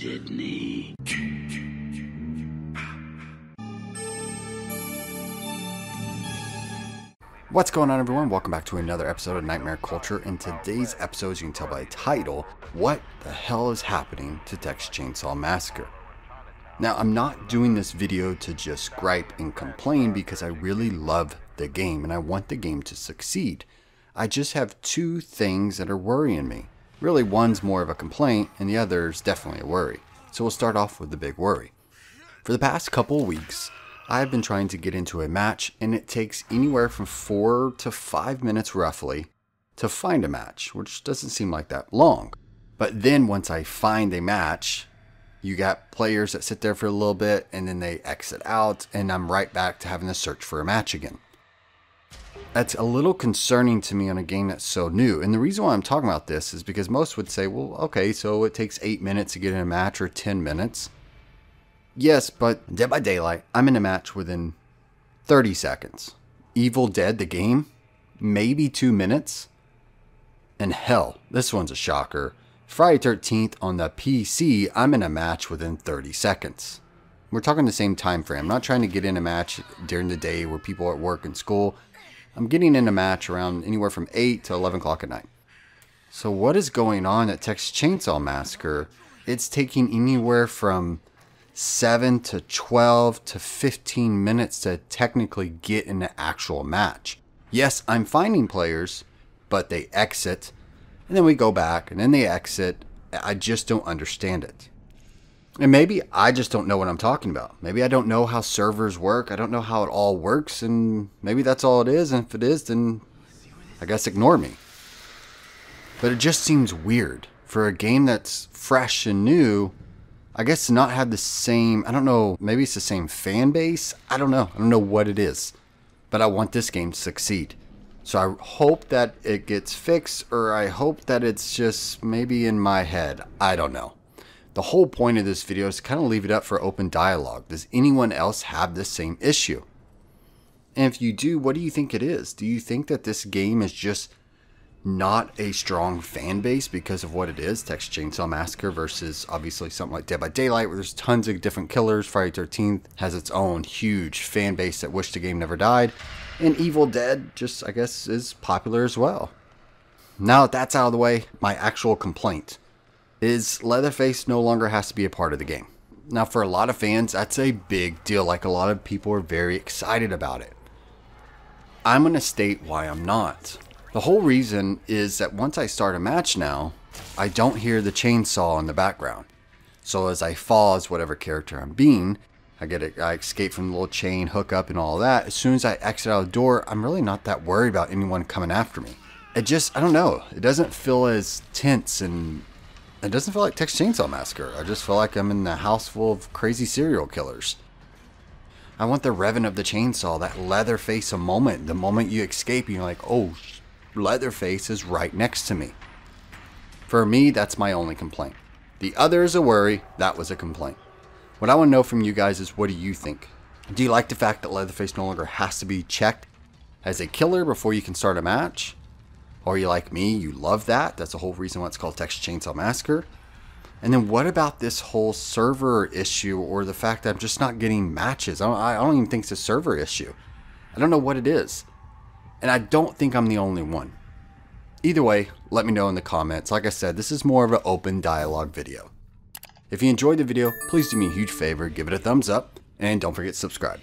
Sydney. What's going on, everyone? Welcome back to another episode of Nightmare Culture. In today's episode, as you can tell by the title, what the hell is happening to Texas Chainsaw Massacre? Now, I'm not doing this video to just gripe and complain because I really love the game and I want the game to succeed. I just have two things that are worrying me. Really, one's more of a complaint and the other's definitely a worry. So we'll start off with the big worry. For the past couple weeks, I've been trying to get into a match, and it takes anywhere from four to five minutes roughly to find a match, which doesn't seem like that long. But then once I find a match, you got players that sit there for a little bit and then they exit out, and I'm right back to having to search for a match again. That's a little concerning to me on a game that's so new. And the reason why I'm talking about this is because most would say, well, okay, so it takes eight minutes to get in a match or 10 minutes. Yes, but Dead by Daylight, I'm in a match within 30 seconds. Evil Dead, the game, maybe two minutes. And hell, this one's a shocker. Friday 13th on the PC, I'm in a match within 30 seconds. We're talking the same time frame. I'm not trying to get in a match during the day where people are at work and school. I'm getting in a match around anywhere from 8 to 11 o'clock at night. So what is going on at Texas Chainsaw Massacre? It's taking anywhere from 7 to 12 to 15 minutes to technically get in an actual match. Yes, I'm finding players, but they exit, and then we go back, and then they exit. I just don't understand it. And maybe I just don't know what I'm talking about. Maybe I don't know how servers work. I don't know how it all works, and maybe that's all it is. And if it is, then I guess ignore me. But it just seems weird for a game that's fresh and new I guess to not have the same, I don't know, maybe it's the same fan base. I don't know. I don't know what it is. But I want this game to succeed. So I hope that it gets fixed, or I hope that it's just maybe in my head. I don't know. The whole point of this video is to kind of leave it up for open dialogue. Does anyone else have the same issue? And if you do, what do you think it is? Do you think that this game is just not a strong fan base because of what it is Texas Chainsaw Massacre versus obviously something like Dead by Daylight, where there's tons of different killers. Friday 13th has its own huge fan base that wish the game never died. And Evil Dead just, I guess, is popular as well. Now that that's out of the way, my actual complaint is Leatherface no longer has to be a part of the game. Now, for a lot of fans, that's a big deal. Like a lot of people are very excited about it. I'm going to state why I'm not. The whole reason is that once I start a match now, I don't hear the chainsaw in the background. So as I fall as whatever character I'm being, I get it, I escape from the little chain, hook up and all that. As soon as I exit out the door, I'm really not that worried about anyone coming after me. It just, I don't know, it doesn't feel as tense and it doesn't feel like Texas Chainsaw Massacre. I just feel like I'm in a house full of crazy serial killers. I want the revving of the chainsaw, that Leatherface a moment. The moment you escape, you're like, oh Leatherface is right next to me. For me, that's my only complaint. The other is a worry, that was a complaint. What I want to know from you guys is what do you think? Do you like the fact that Leatherface no longer has to be checked as a killer before you can start a match? Or you like me, you love that. That's the whole reason why it's called Texas Chainsaw Massacre. And then what about this whole server issue or the fact that I'm just not getting matches? I don't, I don't even think it's a server issue. I don't know what it is. And I don't think I'm the only one. Either way, let me know in the comments. Like I said, this is more of an open dialogue video. If you enjoyed the video, please do me a huge favor, give it a thumbs up, and don't forget to subscribe.